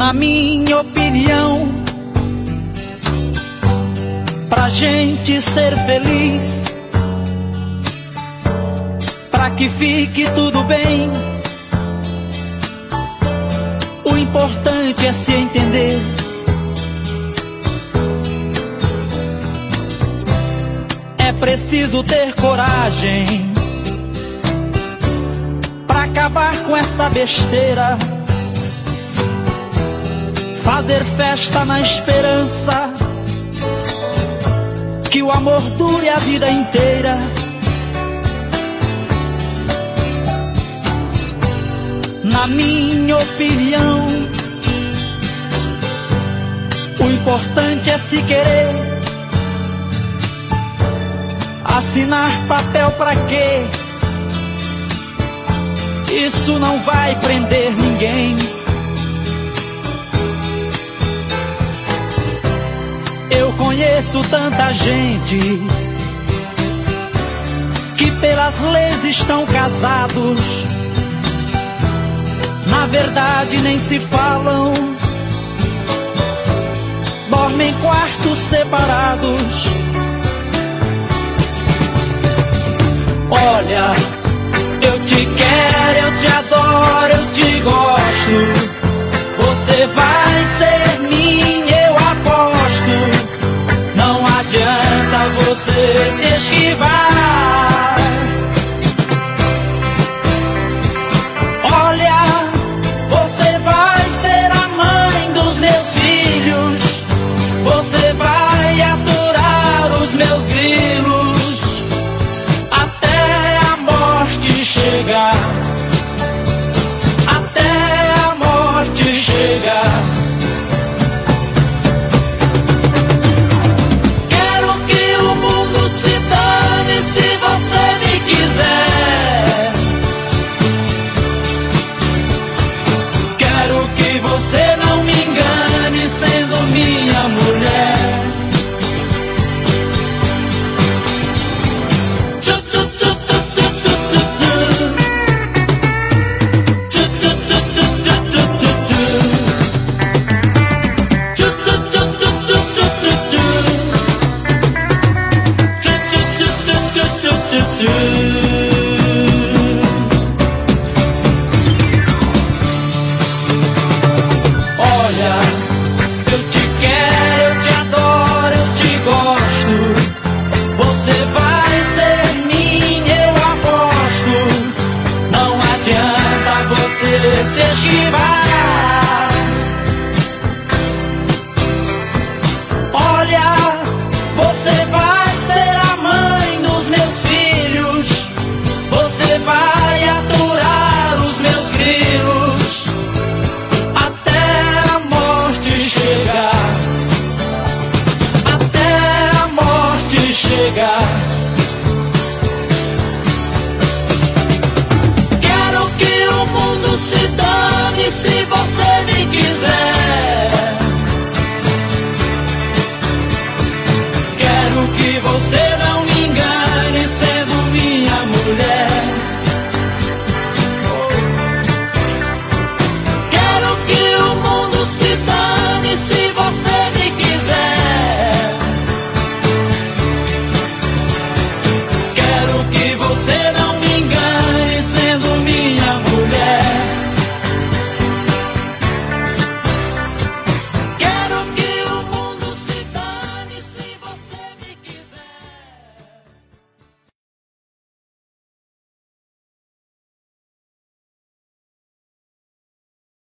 Na minha opinião, pra gente ser feliz, pra que fique tudo bem, o importante é se entender. É preciso ter coragem pra acabar com essa besteira fazer festa na esperança que o amor dure a vida inteira. Na minha opinião, o importante é se querer. Assinar papel pra quê? Isso não vai prender ninguém. Conheço tanta gente que pelas leis estão casados. Na verdade nem se falam, dormem em quartos separados. Olha, você se esquivar. Olha, você vai ser a mãe dos meus filhos. Você vai aturar os meus grilos até a morte chegar. Até a morte chegar. Você minha, eu você.